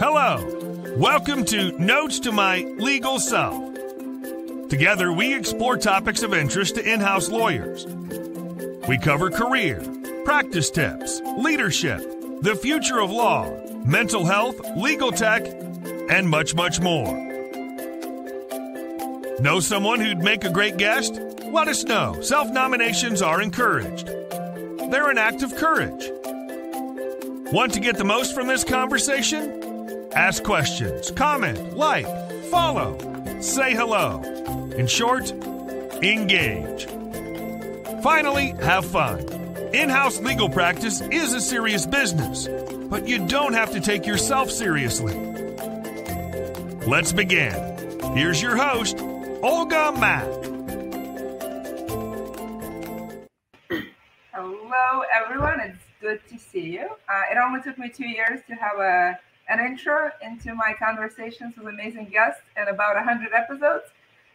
Hello. Welcome to Notes to My Legal Self. Together, we explore topics of interest to in house lawyers. We cover career, practice tips, leadership, the future of law, mental health, legal tech, and much, much more. Know someone who'd make a great guest? Let us know. Self nominations are encouraged. They're an act of courage. Want to get the most from this conversation? Ask questions, comment, like, follow, say hello. In short, engage. Finally, have fun. In house legal practice is a serious business, but you don't have to take yourself seriously. Let's begin. Here's your host, Olga Mack. Hello, everyone. It's good to see you. Uh, it only took me two years to have a an intro into my conversations with amazing guests and about 100 episodes.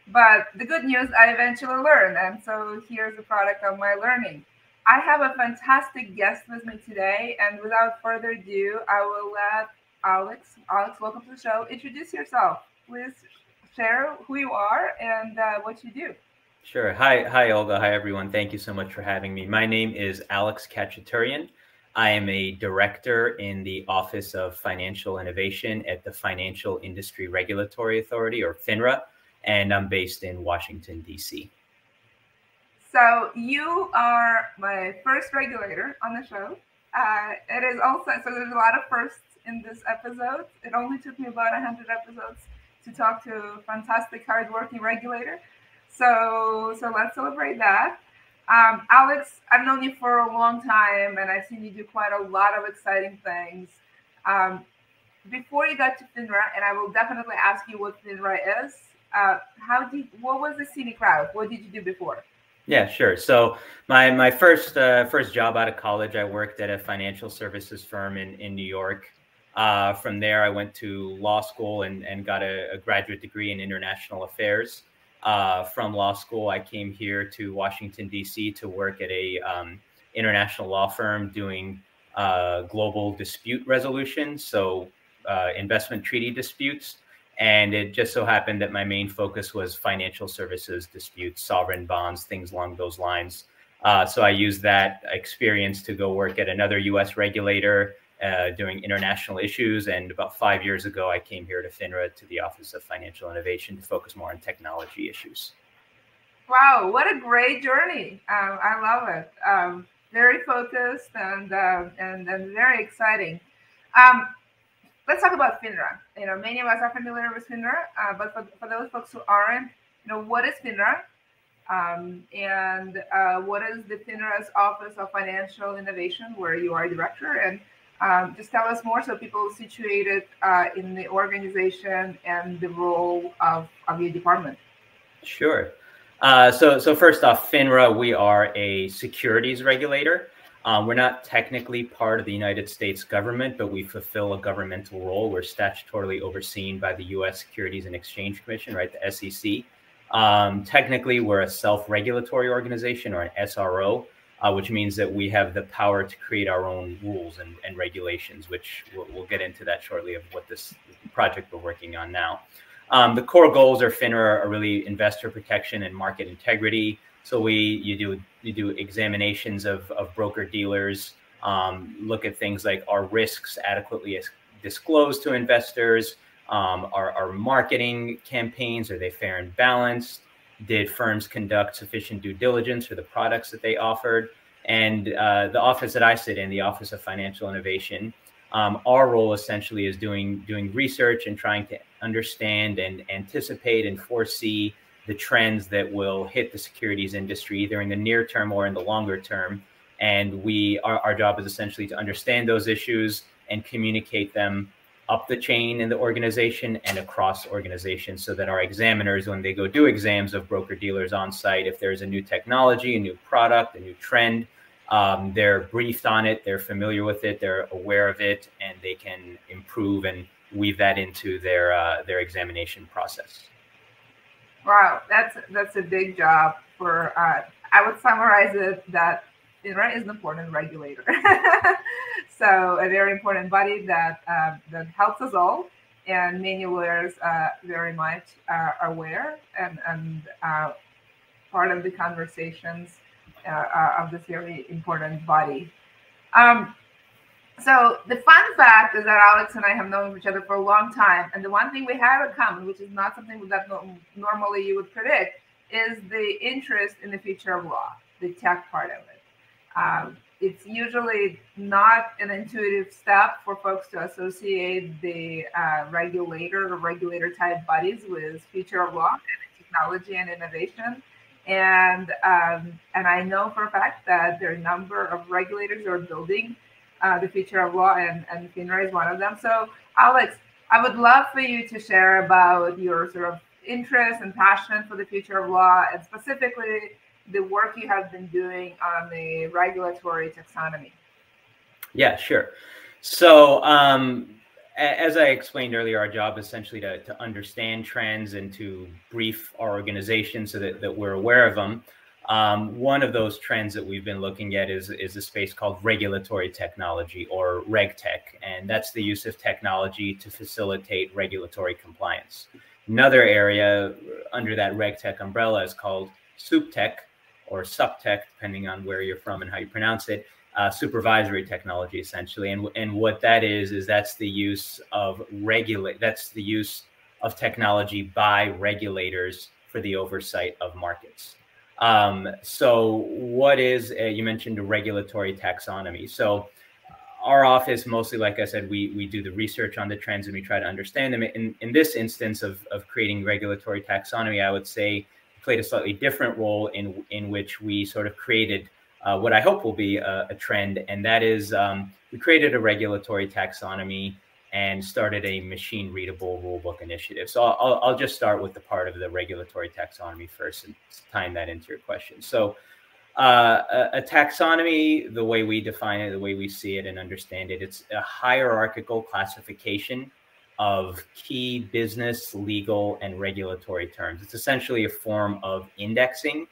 But the good news, I eventually learned. And so here's the product of my learning. I have a fantastic guest with me today. And without further ado, I will let Alex, Alex, welcome to the show. Introduce yourself. Please share who you are and uh, what you do. Sure. Hi, hi, Olga. Hi, everyone. Thank you so much for having me. My name is Alex Khachaturian. I am a director in the Office of Financial Innovation at the Financial Industry Regulatory Authority, or FINRA, and I'm based in Washington, D.C. So you are my first regulator on the show. Uh, it is also so there's a lot of firsts in this episode. It only took me about 100 episodes to talk to a fantastic, hardworking regulator. So so let's celebrate that. Um, Alex, I've known you for a long time, and I've seen you do quite a lot of exciting things. Um, before you got to FINRA, and I will definitely ask you what FINRA is. Uh, how did what was the scenic route? What did you do before? Yeah, sure. So my my first uh, first job out of college, I worked at a financial services firm in in New York. Uh, from there, I went to law school and and got a, a graduate degree in international affairs uh, from law school, I came here to Washington D.C. to work at a um, international law firm doing uh, global dispute resolution, so uh, investment treaty disputes. And it just so happened that my main focus was financial services disputes, sovereign bonds, things along those lines. Uh, so I used that experience to go work at another U.S. regulator uh, doing international issues. And about five years ago, I came here to FINRA to the Office of Financial Innovation to focus more on technology issues. Wow, what a great journey! Um, I love it. Um, very focused and, uh, and and very exciting. Um, let's talk about FINRA. You know, many of us are familiar with FINRA, uh, but for, for those folks who aren't, you know, what is FINRA? Um, and uh, what is the FINRA's Office of Financial Innovation, where you are director, and um, just tell us more so people situated uh, in the organization and the role of, of your department. Sure. Uh, so, so first off, FINRA, we are a securities regulator. Um, we're not technically part of the United States government, but we fulfill a governmental role. We're statutorily overseen by the U.S. Securities and Exchange Commission, right, the SEC. Um, technically, we're a self-regulatory organization or an SRO uh, which means that we have the power to create our own rules and, and regulations, which we'll, we'll, get into that shortly of what this project we're working on now. Um, the core goals of FINRA are really investor protection and market integrity. So we you do you do examinations of, of broker dealers, um, look at things like are risks adequately disclosed to investors, um, are, are marketing campaigns are they fair and balanced, did firms conduct sufficient due diligence for the products that they offered? And uh, the office that I sit in, the Office of Financial Innovation, um, our role essentially is doing doing research and trying to understand and anticipate and foresee the trends that will hit the securities industry either in the near term or in the longer term. And we our, our job is essentially to understand those issues and communicate them up the chain in the organization and across organizations so that our examiners, when they go do exams of broker dealers on site, if there's a new technology, a new product, a new trend, um, they're briefed on it, they're familiar with it, they're aware of it, and they can improve and weave that into their uh, their examination process. Wow, that's that's a big job for. Uh, I would summarize it that FINRA is an important regulator. so a very important body that uh, that helps us all, and many lawyers uh, very much uh, are aware and and uh, part of the conversations uh, of this very important body. Um, so the fun fact is that Alex and I have known each other for a long time, and the one thing we have in common, which is not something that normally you would predict, is the interest in the future of law, the tech part of it. Um, it's usually not an intuitive step for folks to associate the uh, regulator or regulator type bodies with future of law and technology and innovation. And um, and I know for a fact that there are a number of regulators who are building uh, the future of law, and, and FINRA is one of them. So, Alex, I would love for you to share about your sort of interest and passion for the future of law, and specifically the work you have been doing on the regulatory taxonomy. Yeah, sure. So, um, as I explained earlier, our job is essentially to, to understand trends and to brief our organization so that, that we're aware of them. Um, one of those trends that we've been looking at is, is a space called regulatory technology or RegTech, and that's the use of technology to facilitate regulatory compliance. Another area under that RegTech umbrella is called SupTech or SupTech, depending on where you're from and how you pronounce it, uh, supervisory technology essentially. And, and what that is, is that's the use of regulate, that's the use of technology by regulators for the oversight of markets. Um, so, what is uh, you mentioned a regulatory taxonomy? So, our office mostly, like I said, we we do the research on the trends and we try to understand them. In in this instance of of creating regulatory taxonomy, I would say played a slightly different role in in which we sort of created uh, what I hope will be a, a trend, and that is um, we created a regulatory taxonomy and started a machine readable rulebook initiative. So I'll, I'll just start with the part of the regulatory taxonomy first and tying that into your question. So uh, a, a, taxonomy, the way we define it, the way we see it and understand it, it's a hierarchical classification of key business, legal, and regulatory terms. It's essentially a form of indexing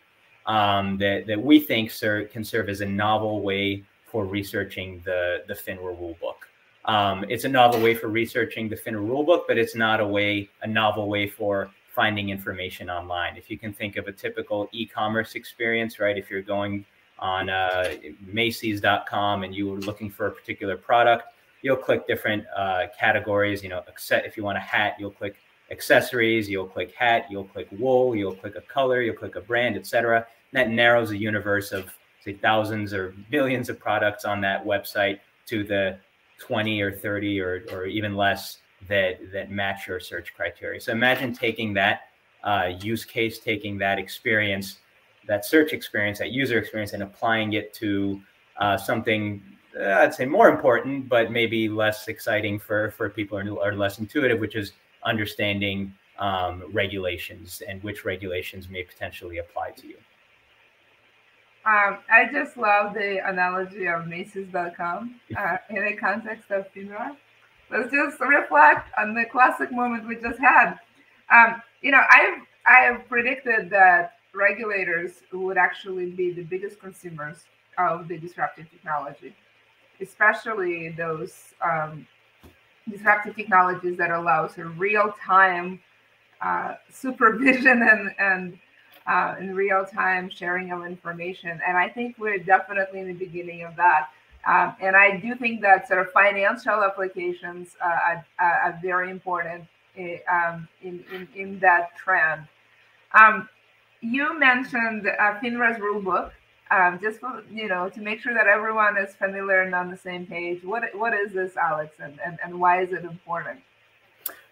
um, that, that we think ser can serve as a novel way for researching the, the FINRA rulebook. Um, it's a novel way for researching the FINRA rulebook, but it's not a way, a novel way for finding information online. If you can think of a typical e-commerce experience, right? If you're going on uh, Macy's.com and you were looking for a particular product, you'll click different uh, categories. You know, if you want a hat, you'll click accessories, you'll click hat, you'll click wool, you'll click a color, you'll click a brand, etc. That narrows the universe of say thousands or billions of products on that website to the 20 or 30 or, or even less that that match your search criteria. So imagine taking that uh, use case, taking that experience, that search experience, that user experience, and applying it to uh, something uh, I'd say more important, but maybe less exciting for for people who are less intuitive, which is understanding um, regulations and which regulations may potentially apply to you. Um, I just love the analogy of Macy's.com uh, in the context of FINRA. Let's just reflect on the classic moment we just had. Um, you know, I've I have predicted that regulators would actually be the biggest consumers of the disruptive technology, especially those um, disruptive technologies that allows a real-time uh, supervision and and uh, in real time sharing of information. And I think we're definitely in the beginning of that. Um, and I do think that sort of financial applications uh, are, are, very important in, eh, um, in, in, in, that trend. Um, you mentioned uh, FINRA's rulebook, um, just for, you know, to make sure that everyone is familiar and on the same page. What, what is this, Alex, and, and, and why is it important?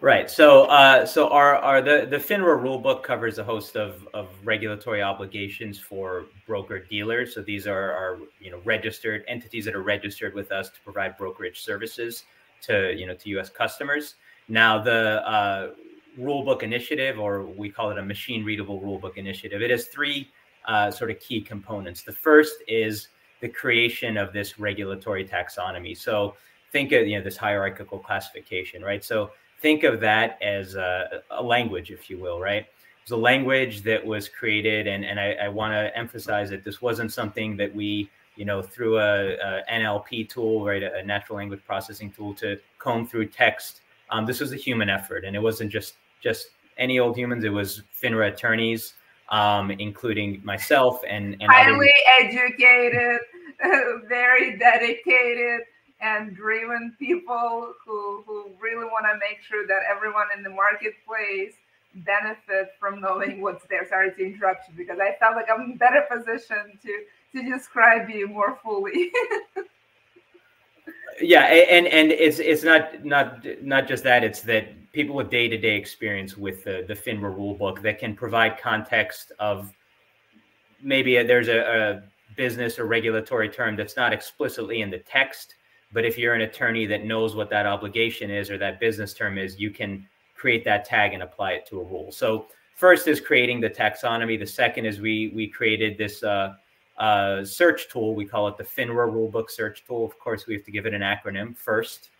Right. So, uh, so our, our the the FINRA rulebook covers a host of of regulatory obligations for broker dealers. So these are are you know registered entities that are registered with us to provide brokerage services to you know to U.S. customers. Now, the uh, rulebook initiative, or we call it a machine readable rulebook initiative, it has three uh, sort of key components. The first is the creation of this regulatory taxonomy. So think of you know this hierarchical classification, right? So think of that as a, a language, if you will, right? It's a language that was created, and, and I, I want to emphasize that this wasn't something that we you know, through a, a NLP tool, right, a, natural language processing tool to comb through text. Um, this was a human effort, and it wasn't just just any old humans. It was FINRA attorneys, um, including myself and, and highly educated, very dedicated, and driven people who who really want to make sure that everyone in the marketplace benefit from knowing what's there. Sorry to interrupt you because I felt like I'm in better position to to describe you more fully. yeah, and and it's it's not not not just that. It's that people with day to day experience with the the FINRA rulebook that can provide context of maybe a, there's a, a business or regulatory term that's not explicitly in the text, but if you're an attorney that knows what that obligation is or that business term is, you can create that tag and apply it to a rule. So first is creating the taxonomy. The second is we we created this uh, uh, search tool. We call it the FINRA rulebook search tool. Of course, we have to give it an acronym first,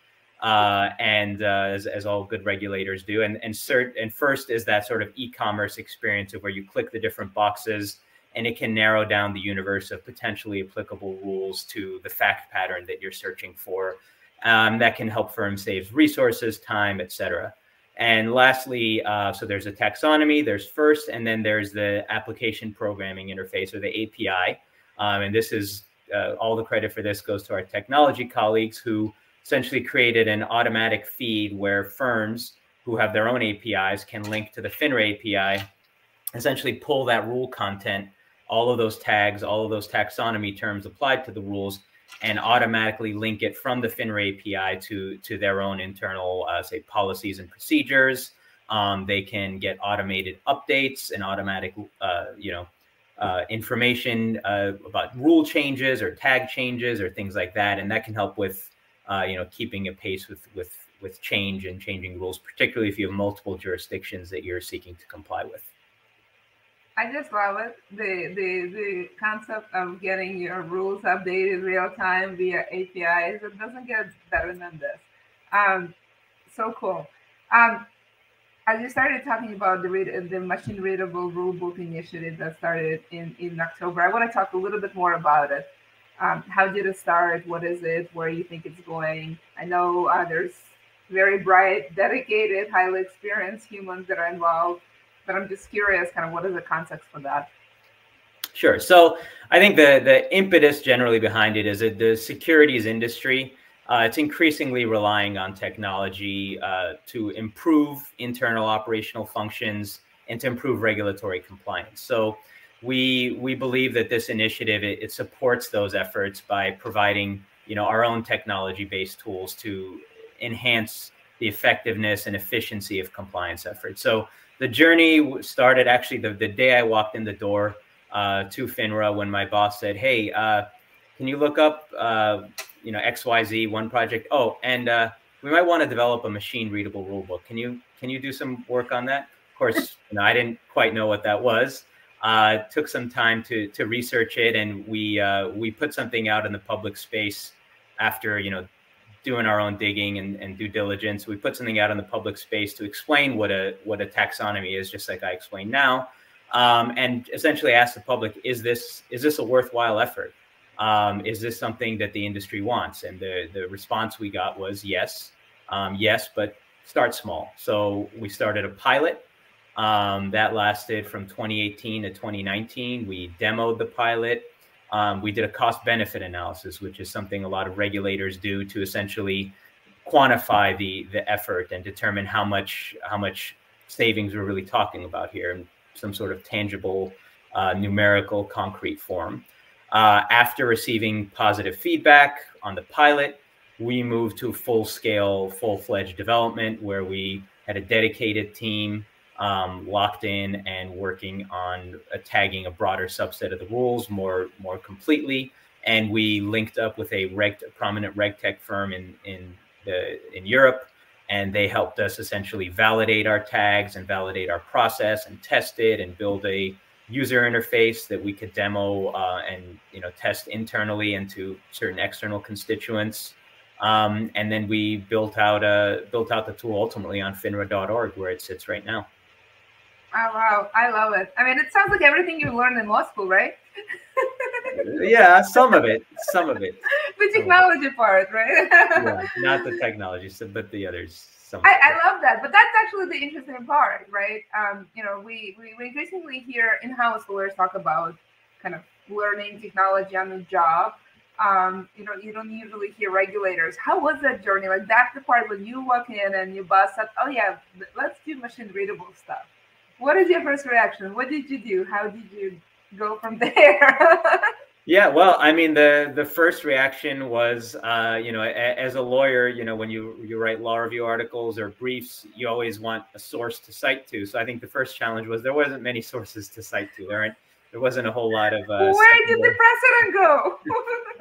uh, and uh, as, as all good regulators do. And and cert and first is that sort of e-commerce experience of where you click the different boxes and it can narrow down the universe of potentially applicable rules to the fact pattern that you're searching for. Um, that can help firms save resources, time, etc. And lastly, uh, so there's a taxonomy, there's first, and then there's the application programming interface or the API. Um, and this is uh, all the credit for this goes to our technology colleagues who essentially created an automatic feed where firms who have their own APIs can link to the FINRA API, essentially pull that rule content, all of those tags, all of those taxonomy terms applied to the rules, and automatically link it from the FINRA API to, to their own internal, uh, say, policies and procedures. Um, they can get automated updates and automatic, uh, you know, uh, information uh, about rule changes or tag changes or things like that, and that can help with uh, you know keeping a pace with with with change and changing rules, particularly if you have multiple jurisdictions that you're seeking to comply with. I just love it the the the concept of getting your rules updated real time via APIs. It doesn't get better than this. Um, so cool. Um, as you started talking about the read, the machine readable rulebook initiative that started in, in October, I want to talk a little bit more about it. Um, how did it start? What is it? Where do you think it's going? I know uh, there's very bright, dedicated, highly experienced humans that are involved, but I'm just curious, kind of, what is the context for that? Sure. So I think the the impetus generally behind it is that the securities industry uh, it's increasingly relying on technology uh, to improve internal operational functions and to improve regulatory compliance. So we we believe that this initiative it, it supports those efforts by providing you know our own technology-based tools to enhance the effectiveness and efficiency of compliance efforts. So the journey started actually the, the day I walked in the door uh, to FINRA when my boss said, "Hey, uh, can you look up uh, you know xyz one project. Oh and uh, we might want to develop a machine readable rulebook. Can you can you do some work on that? Of course you know, i didn't quite know what that was. Uh, took some time to to research it and we uh, we put something out in the public space after you know doing our own digging and, and due diligence. We put something out in the public space to explain what a what a taxonomy is just like i explained now. Um, and essentially ask the public is this is this a worthwhile effort um, is this something that the industry wants? And the, the response we got was yes, um, yes, but start small. So we started a pilot um, that lasted from 2018 to 2019. We demoed the pilot. Um, we did a cost benefit analysis, which is something a lot of regulators do to essentially quantify the the effort and determine how much how much savings we're really talking about here in some sort of tangible, uh, numerical, concrete form. Uh, after receiving positive feedback on the pilot, we moved to full scale, full fledged development where we had a dedicated team um, locked in and working on uh, tagging a broader subset of the rules more more completely. And we linked up with a, reg, a prominent regtech firm in in the in Europe, and they helped us essentially validate our tags and validate our process and test it and build a user interface that we could demo uh, and you know test internally into certain external constituents. Um, and then we built out a built out the tool ultimately on finra.org where it sits right now. Oh wow, I love it. I mean, it sounds like everything you learned in law school, right? yeah, some of it, some of it. The technology part, right? yeah, not the technology, but the others. I, I, love that, but that's actually the interesting part, right? Um, you know, we, we, we increasingly hear in-house lawyers talk about kind of learning technology on the job. Um, you know, you don't usually hear regulators. How was that journey? Like that's the part when you walk in and your boss said, "Oh yeah, let's do machine readable stuff." What is your first reaction? What did you do? How did you go from there? Yeah, well, I mean, the the first reaction was, uh, you know, a, as a lawyer, you know, when you you write law review articles or briefs, you always want a source to cite to. So I think the first challenge was there wasn't many sources to cite to. There aren't there wasn't a whole lot of. Uh, Where did the precedent go?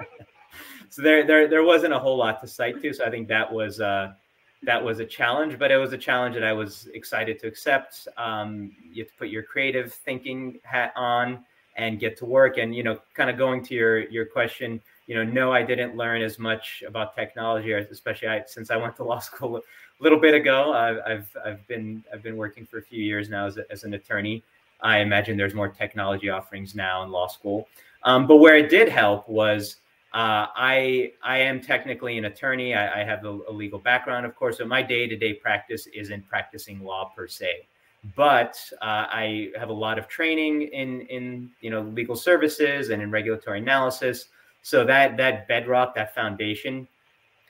so there, there, there wasn't a whole lot to cite to. So I think that was uh, that was a challenge, but it was a challenge that I was excited to accept. Um, you have to put your creative thinking hat on and get to work. And you know, kind of going to your your question, you know, no, I didn't learn as much about technology, especially I, since I went to law school a little bit ago. I've I've, been I've been working for a few years now as, a, as an attorney. I imagine there's more technology offerings now in law school. Um, but where it did help was uh, I I am technically an attorney. I, I have a, a, legal background, of course, so my day to day practice isn't practicing law per se. But uh, I have a lot of training in in you know legal services and in regulatory analysis. So that that bedrock, that foundation,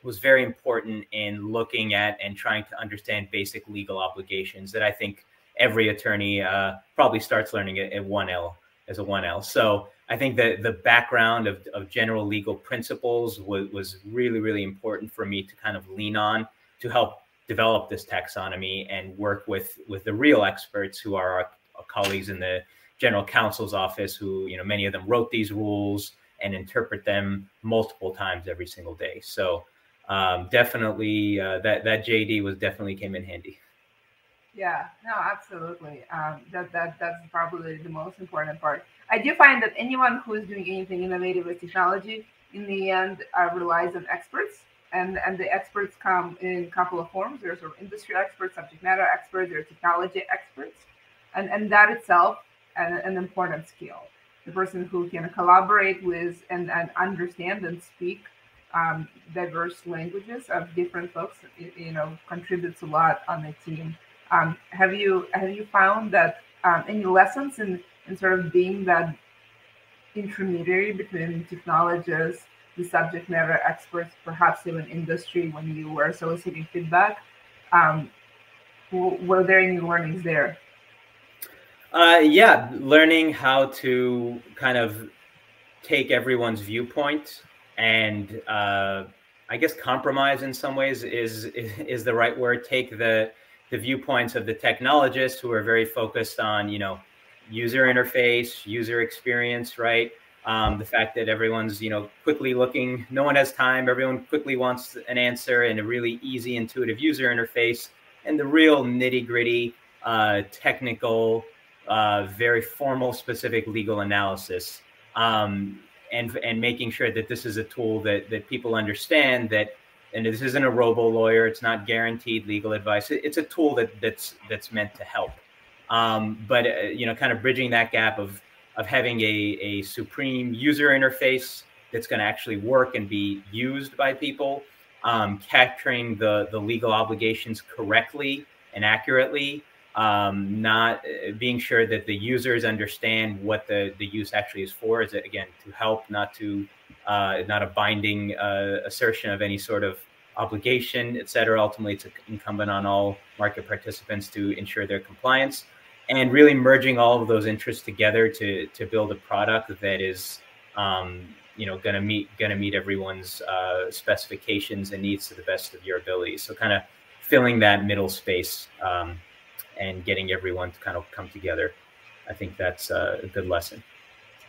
was very important in looking at and trying to understand basic legal obligations that I think every attorney uh, probably starts learning at 1L as a 1L. So I think that the background of, of general legal principles was, was really, really important for me to kind of lean on to help develop this taxonomy and work with, with the real experts who are our, our colleagues in the general counsel's office who, you know, many of them wrote these rules and interpret them multiple times every single day. So um, definitely uh, that, that JD was definitely came in handy. Yeah, no, absolutely. Um, that that that's probably the most important part. I do find that anyone who is doing anything innovative with technology, in the end, uh, relies on experts, and and the experts come in a couple of forms. There's sort of industry experts, subject matter experts, there are technology experts, and and that itself an, an important skill. The person who can collaborate with and, and understand and speak um, diverse languages of different folks, you know, contributes a lot on the team. Um, have you have you found that um, any lessons in in sort of being that intermediary between technologists, the subject matter experts, perhaps even industry, when you were soliciting feedback? Um, were there any learnings there? Uh, yeah, learning how to kind of take everyone's viewpoint and uh, I guess compromise in some ways is, is the right word. Take the the viewpoints of the technologists who are very focused on, you know, user interface, user experience, right? Um, the fact that everyone's, you know, quickly looking, no one has time, everyone quickly wants an answer and a really easy, intuitive user interface, and the real nitty gritty, uh, technical, uh, very formal, specific legal analysis. Um, and, and making sure that this is a tool that, that people understand that and this isn't a robo lawyer. It's not guaranteed legal advice. It's a tool that that's that's meant to help. Um, but uh, you know, kind of bridging that gap of of having a a supreme user interface that's going to actually work and be used by people, um, capturing the the legal obligations correctly and accurately, um, not uh, being sure that the users understand what the the use actually is for. Is it again to help, not to uh, not a binding uh, assertion of any sort of obligation, et cetera. Ultimately, it's incumbent on all market participants to ensure their compliance and really merging all of those interests together to, to build a product that is, um, you know, to meet to meet everyone's uh, specifications and needs to the best of your ability. So kind of filling that middle space um, and getting everyone to kind of come together. I think that's a good lesson.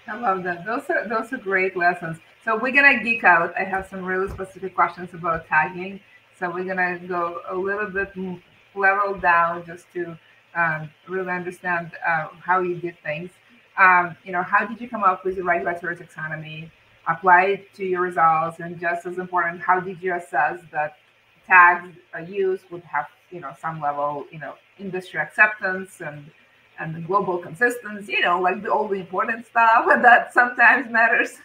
I love that. Those are those are great lessons. So we're gonna geek out. I have some really specific questions about tagging. So we're gonna go a little bit level down just to um, really understand uh, how you did things. Um, you know, how did you come up with the regulatory taxonomy? Apply it to your results, and just as important, how did you assess that tags used would have you know some level you know industry acceptance and and global consistency, you know, like the all the important stuff that sometimes matters.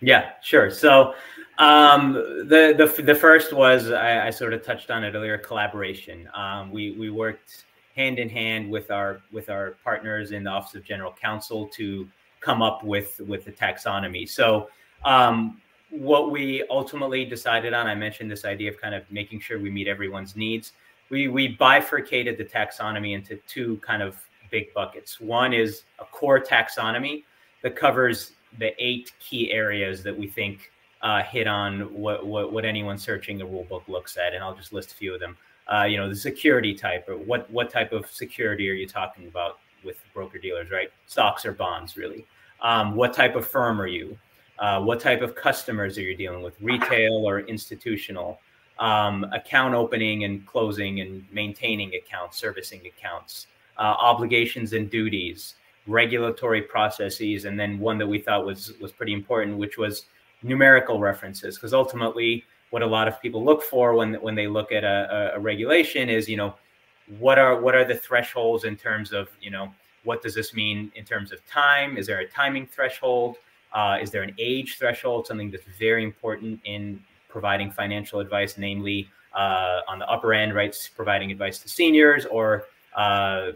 Yeah, sure. So um, the the the first was I, I, sort of touched on it earlier. Collaboration. Um, we we worked hand in hand with our with our partners in the Office of General Counsel to come up with with the taxonomy. So um, what we ultimately decided on, I mentioned this idea of kind of making sure we meet everyone's needs. We we bifurcated the taxonomy into two kind of big buckets. One is a core taxonomy that covers the eight key areas that we think uh, hit on what, what, what anyone searching the rule book looks at, and I'll just list a few of them. Uh, you know, the security type, or what what type of security are you talking about with broker dealers, right? Stocks or bonds, really. Um, what type of firm are you? Uh, what type of customers are you dealing with, retail or institutional? Um, account opening and closing and maintaining accounts, servicing accounts, uh, obligations and duties, regulatory processes, and then one that we thought was was pretty important, which was numerical references, because ultimately, what a lot of people look for when when they look at a, a, regulation is, you know, what are what are the thresholds in terms of, you know, what does this mean in terms of time? Is there a timing threshold? Uh, is there an age threshold? Something that's very important in providing financial advice, namely uh, on the upper end, right, providing advice to seniors or uh,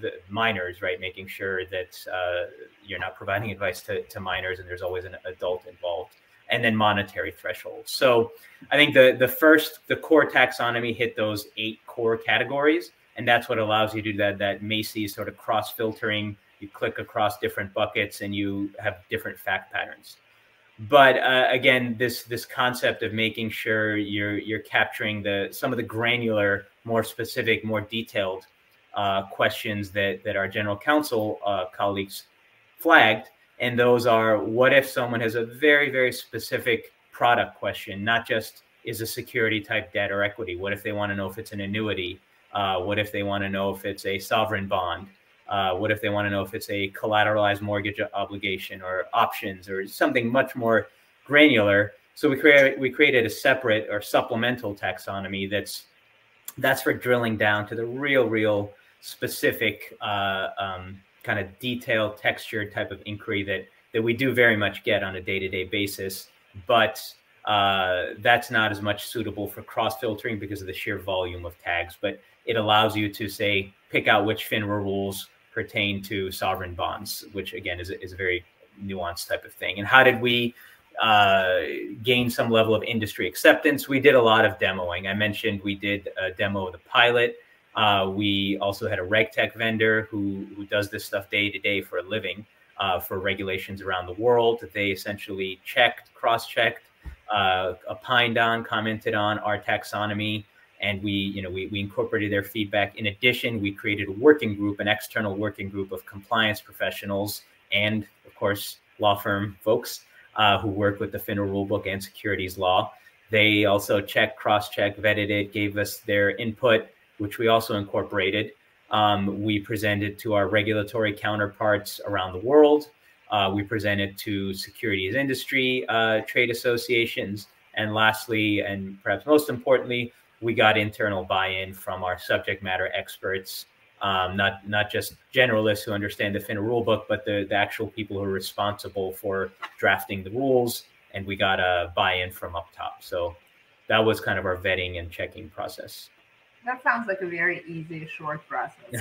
the minors, right? Making sure that uh, you're not providing advice to, to minors and there's always an adult involved. And then monetary thresholds. So I think the the first the core taxonomy hit those eight core categories, and that's what allows you to do that that Macy's sort of cross filtering. You click across different buckets and you have different fact patterns. But uh, again, this this concept of making sure you're you're capturing the some of the granular, more specific, more detailed uh, questions that that our general counsel uh, colleagues flagged, and those are: what if someone has a very very specific product question, not just is a security type debt or equity? What if they want to know if it's an annuity? Uh, what if they want to know if it's a sovereign bond? Uh, what if they want to know if it's a collateralized mortgage obligation or options or something much more granular? So we created we created a separate or supplemental taxonomy that's that's for drilling down to the real, real specific uh, um, kind of detailed texture type of inquiry that that we do very much get on a day-to-day basis. But uh, that's not as much suitable for cross filtering because of the sheer volume of tags. But it allows you to say pick out which finra rules pertain to sovereign bonds which again is a, is a very nuanced type of thing. And how did we uh, gain some level of industry acceptance? We did a lot of demoing. I mentioned we did a demo of the pilot uh, we also had a RegTech vendor who, who does this stuff day to day for a living uh, for regulations around the world. They essentially checked, cross checked, uh, opined on, commented on our taxonomy, and we, you know, we, we incorporated their feedback. In addition, we created a working group, an external working group of compliance professionals and, of course, law firm folks uh, who work with the FINRA rulebook and securities law. They also checked, cross checked, vetted it, gave us their input which we also incorporated. Um, we presented to our regulatory counterparts around the world. Uh, we presented to securities industry uh, trade associations. And lastly, and perhaps most importantly, we got internal buy-in from our subject matter experts, um, not not just generalists who understand the FINRA rulebook, but the, the actual people who are responsible for drafting the rules. And we got a buy-in from up top. So that was kind of our vetting and checking process. That sounds like a very easy, short process.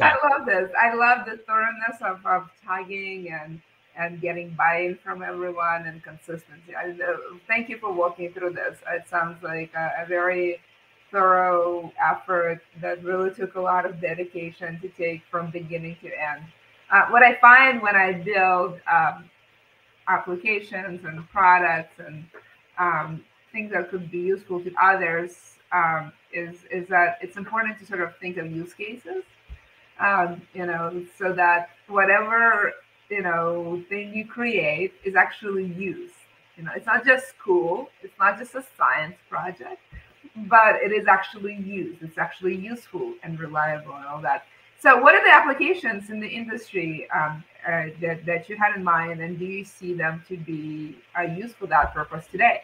I love this. I love the thoroughness of, of tagging and and getting buy-in from everyone and consistency. I, uh, thank you for walking through this. It sounds like a, a, very thorough effort that really took a lot of dedication to take from beginning to end. Uh, what I find when I build um, applications and products and um, things that could be useful to others um, is is that it's important to sort of think of use cases, um, you know, so that whatever you know thing you create is actually used. You know, it's not just cool, it's not just a science project, but it is actually used. It's actually useful and reliable and all that. So, what are the applications in the industry um, uh, that, that you had in mind, and do you see them to be uh, used for that purpose today?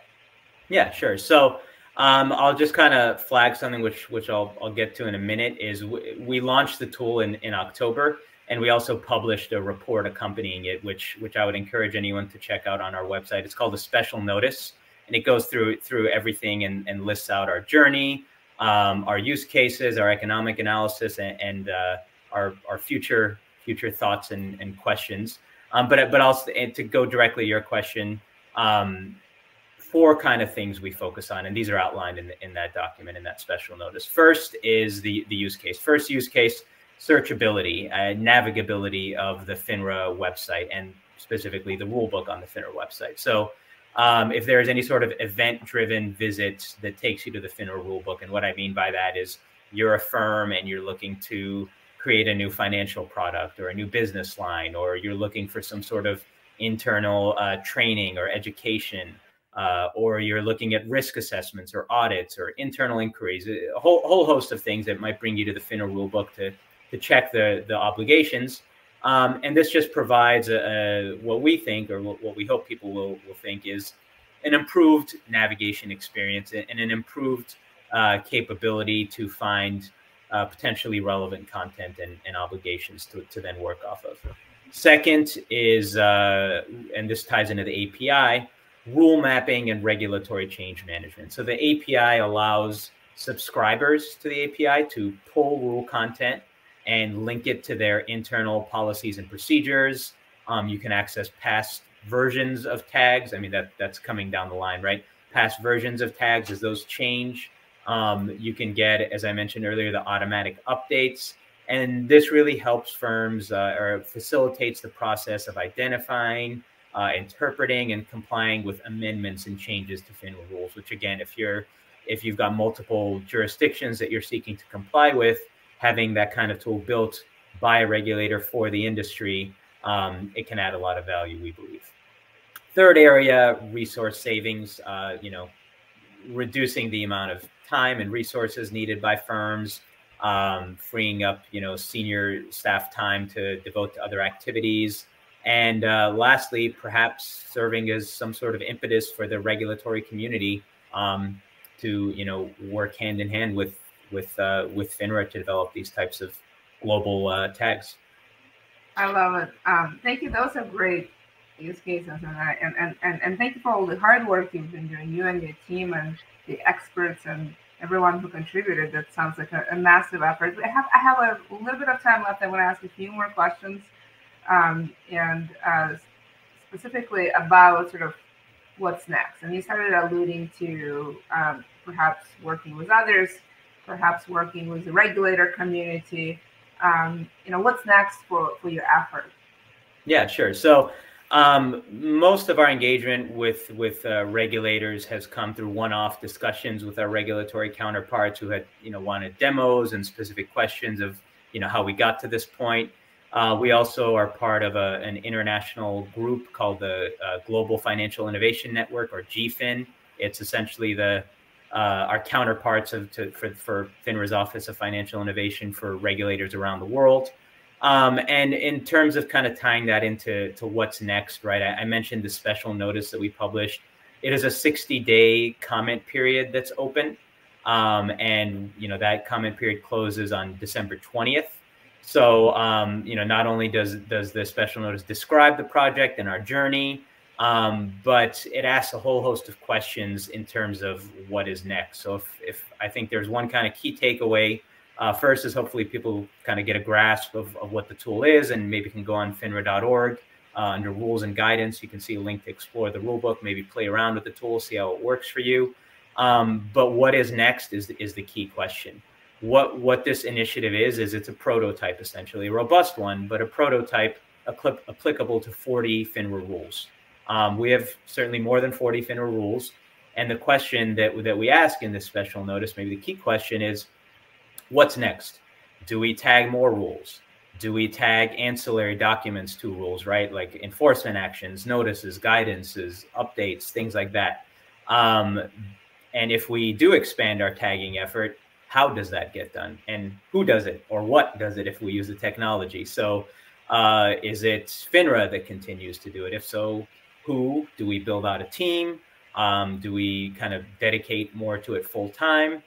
Yeah, sure. So, Um, I'll just kind of flag something which which I'll I'll get to in a minute. Is we, we launched the tool in in October, and we also published a report accompanying it, which which I would encourage anyone to check out on our website. It's called a special notice, and it goes through through everything and, and lists out our journey, um, our use cases, our economic analysis, and, and uh, our our future future thoughts and, and questions. Um, but but also to go directly to your question, um, four kind of things we focus on, and these are outlined in, in that document in that special notice. First is the the use case. First use case, searchability, uh, navigability of the FINRA website, and specifically the rulebook on the FINRA website. So. Um, if there is any sort of event-driven visit that takes you to the FINRA rulebook, and what I mean by that is you're a firm and you're looking to create a new financial product or a new business line, or you're looking for some sort of internal uh, training or education, uh, or you're looking at risk assessments or audits or internal inquiries, a whole, whole host of things that might bring you to the FINRA rulebook to, to check the, the obligations. Um, and this just provides a, a, what we think, or what, what, we hope people will, will think, is an improved navigation experience and an improved uh, capability to find uh, potentially relevant content and, and obligations to, to then work off of. Second is, uh, and this ties into the API, rule mapping and regulatory change management. So the API allows subscribers to the API to pull rule content and link it to their internal policies and procedures. Um, you can access past versions of tags. I mean, that that's coming down the line, right? Past versions of tags as those change. Um, you can get, as I mentioned earlier, the automatic updates. And this really helps firms uh, or facilitates the process of identifying, uh, interpreting, and complying with amendments and changes to FINRA rules. Which, again, if you're if you've got multiple jurisdictions that you're seeking to comply with, having that kind of tool built by a regulator for the industry, um, it can add a lot of value, we believe. Third area, resource savings. Uh, you know, reducing the amount of time and resources needed by firms, um, freeing up you know senior staff time to devote to other activities, and uh, lastly, perhaps serving as some sort of impetus for the regulatory community um, to you know work hand in hand with with uh, with FINRA to develop these types of global uh, tags. I love it. Um, thank you. Those are great use cases, and, and and and thank you for all the hard work you've been doing, you and your team, and the experts and everyone who contributed. That sounds like a, a massive effort. I have I have a little bit of time left. I want to ask a few more questions, um, and uh, specifically about sort of what's next. And you started alluding to um, perhaps working with others, perhaps working with the regulator community. Um, you know, what's next for for your effort? Yeah, sure. So um, most of our engagement with with uh, regulators has come through one-off discussions with our regulatory counterparts who had you know wanted demos and specific questions of you know how we got to this point. Uh, we also are part of a, an international group called the uh, Global Financial Innovation Network, or GFIN. It's essentially the uh, our counterparts of to, for, for FINRA's Office of Financial Innovation for regulators around the world. Um, and in terms of kind of tying that into to what's next, right? I, I, mentioned the special notice that we published. It is a 60 day comment period that's open. Um, and, you know, that comment period closes on December 20th. So, um, you know, not only does, does the special notice describe the project and our journey, um, but it asks a whole host of questions in terms of what is next. So if, if I think there's one kind of key takeaway uh, first is hopefully people kind of get a grasp of, of what the tool is and maybe can go on finra.org uh, under rules and guidance. You can see a link to explore the rulebook, maybe play around with the tool, see how it works for you. Um, but what is next is, is the key question. What, what this initiative is, is it's a prototype, essentially, a robust one, but a prototype applicable to 40 FINRA rules. Um, we have certainly more than 40 FINRA rules. And the question that, that we ask in this special notice, maybe the key question is, What's next? Do we tag more rules? Do we tag ancillary documents to rules, right? Like enforcement actions, notices, guidances, updates, things like that. Um, and if we do expand our tagging effort, how does that get done? And who does it or what does it if we use the technology? So uh, is it FINRA that continues to do it? If so, who? Do we build out a team? Um, do we kind of dedicate more to it full time?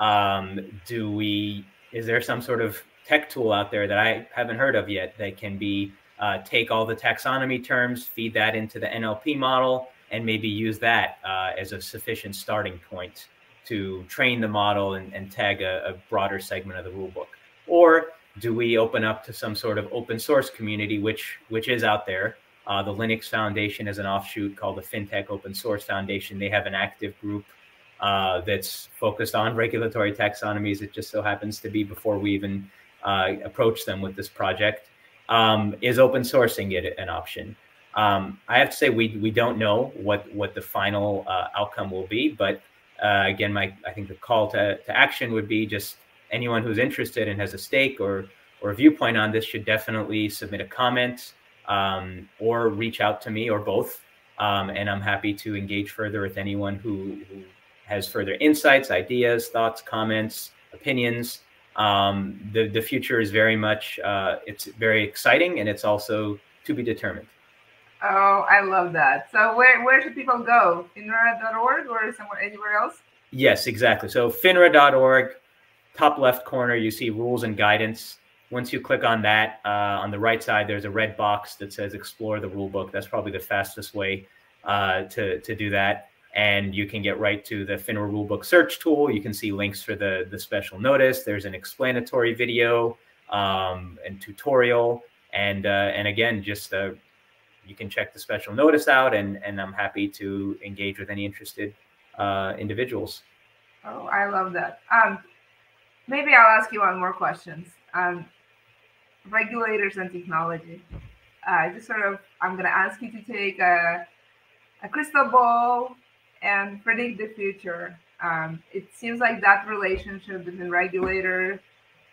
Um, do we? Is there some sort of tech tool out there that I haven't heard of yet that can be uh, take all the taxonomy terms, feed that into the NLP model, and maybe use that uh, as a sufficient starting point to train the model and, and tag a, a, broader segment of the rulebook? Or do we open up to some sort of open source community, which which is out there? Uh, the Linux Foundation is an offshoot called the FinTech Open Source Foundation. They have an active group uh, that's focused on regulatory taxonomies. It just so happens to be before we even uh, approach them with this project. Um, is open sourcing it an option? Um, I have to say we we don't know what what the final uh, outcome will be, but uh, again, my I think the call to, to action would be just anyone who's interested and has a stake or or a viewpoint on this should definitely submit a comment um, or reach out to me or both. Um, and I'm happy to engage further with anyone who, who has further insights, ideas, thoughts, comments, opinions. Um, the the future is very much uh, it's very exciting and it's also to be determined. Oh, I love that. So where, where should people go? FINRA.org or somewhere anywhere else? Yes, exactly. So FINRA.org, top left corner, you see rules and guidance. Once you click on that, uh, on the right side, there's a red box that says explore the rulebook. That's probably the fastest way uh, to, to do that. And you can get right to the FINRA rulebook search tool. You can see links for the, the special notice. There's an explanatory video um, and tutorial. And, uh, and again, just you can check the special notice out, and and I'm happy to engage with any interested uh, individuals. Oh, I love that. Um, maybe I'll ask you one more questions. Um, regulators and technology. Uh, just sort of, I'm going to ask you to take a, a crystal ball and predict the future. Um, it seems like that relationship between regulator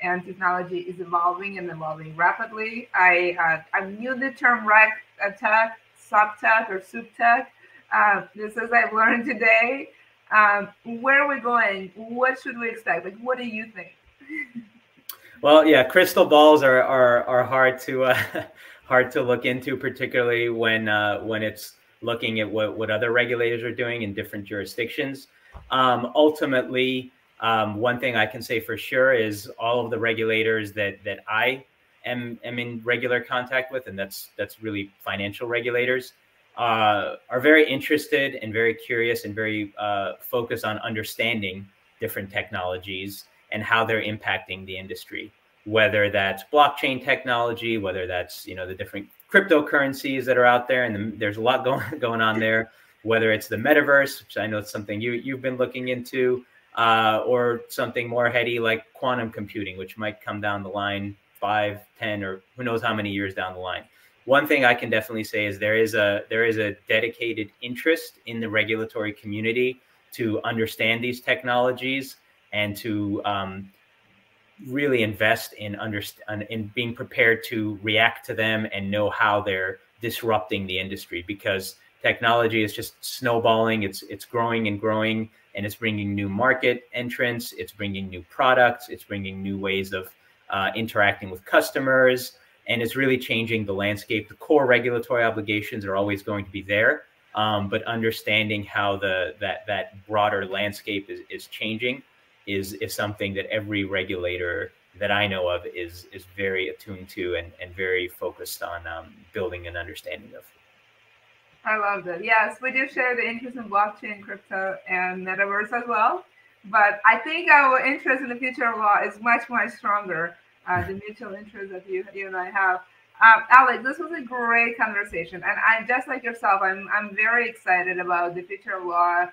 and technology is evolving and evolving rapidly. I uh, I knew the term reg tech, sub tech, or soup tech. Uh, this is I've learned today. Um, where are we going? What should we expect? Like, what do you think? well, yeah, crystal balls are are, are hard to uh, hard to look into, particularly when uh, when it's looking at what what other regulators are doing in different jurisdictions. Um, ultimately, um, one thing I can say for sure is all of the regulators that that I am am in regular contact with, and that's that's really financial regulators, uh, are very interested and very curious and very uh, focused on understanding different technologies and how they're impacting the industry. Whether that's blockchain technology, whether that's you know the different cryptocurrencies that are out there, and the, there's a lot going going on there. Whether it's the metaverse, which I know it's something you you've been looking into uh, or something more heady like quantum computing, which might come down the line five, ten, or who knows how many years down the line. One thing I can definitely say is there is a there is a dedicated interest in the regulatory community to understand these technologies and to um, really invest in understand in being prepared to react to them and know how they're disrupting the industry because technology is just snowballing it's it's growing and growing and it's bringing new market entrants, it's bringing new products, it's bringing new ways of uh, interacting with customers, and it's really changing the landscape. The core regulatory obligations are always going to be there, um, but understanding how the that that broader landscape is, is changing is is something that every regulator that I know of is is very attuned to and, and very focused on um, building an understanding of. I love that. Yes, we do share the interest in blockchain, crypto, and metaverse as well. But I think our interest in the future of law is much, much stronger. Uh, the mutual interest that you, you and I have. Um, Alex, this was a great conversation, and I'm just like yourself. I'm I'm very excited about the future of law,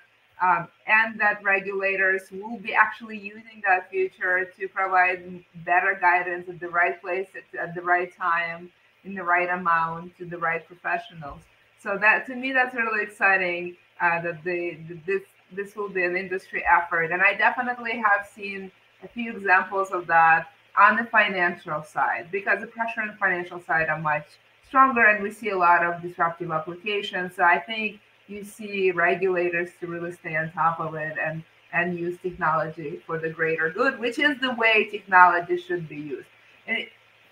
um, and that regulators will be actually using that future to provide better guidance at the right place at, at the right time, in the right amount to the right professionals. So that to me, that's really exciting uh, that this this will be an industry effort, and I definitely have seen a few examples of that on the financial side because the pressure on the financial side are much stronger, and we see a lot of disruptive applications. So I think you see regulators to really stay on top of it and and use technology for the greater good, which is the way technology should be used. And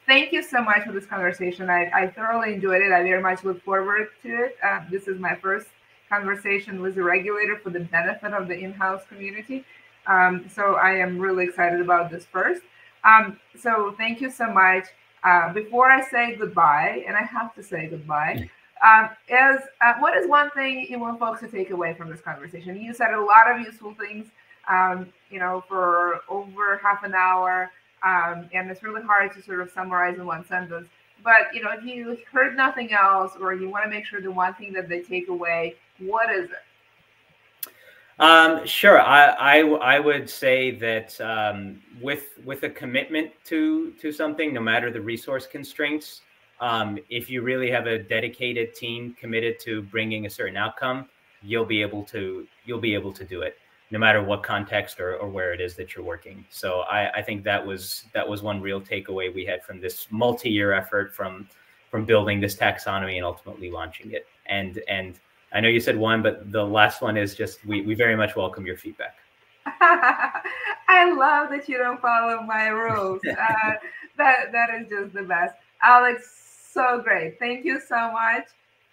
thank you so much for this conversation. I, I thoroughly enjoyed it. I very much look forward to it. Uh, this is my first conversation with a regulator for the benefit of the in-house community. Um, so I am really excited about this first. Um, so thank you so much. Uh, before I say goodbye, and I have to say goodbye, um, is uh, what is one thing you want folks to take away from this conversation? You said a lot of useful things, um, you know, for over half an hour, um, and it's really hard to sort of summarize in one sentence. But you know, if you heard nothing else, or you want to make sure the one thing that they take away, what is it? Um, sure. I, I, I would say that um, with with a commitment to to something, no matter the resource constraints, um, if you really have a dedicated team committed to bringing a certain outcome, you'll be able to you'll be able to do it, no matter what context or, or where it is that you're working. So I, I think that was that was one real takeaway we had from this multi-year effort from from building this taxonomy and ultimately launching it. And and I know you said one, but the last one is just we, we very much welcome your feedback. I love that you don't follow my rules. uh, that that is just the best. Alex, so great. Thank you so much.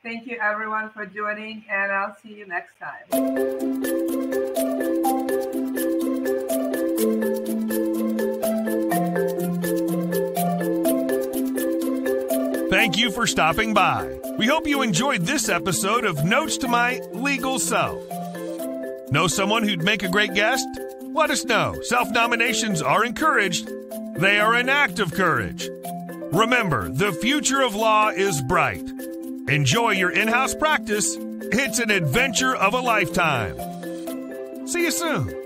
Thank you everyone for joining, and I'll see you next time. Thank you for stopping by. We hope you enjoyed this episode of Notes to My Legal Self. Know someone who'd make a great guest? Let us know. Self nominations are encouraged, they are an act of courage. Remember, the future of law is bright. Enjoy your in house practice, it's an adventure of a lifetime. See you soon.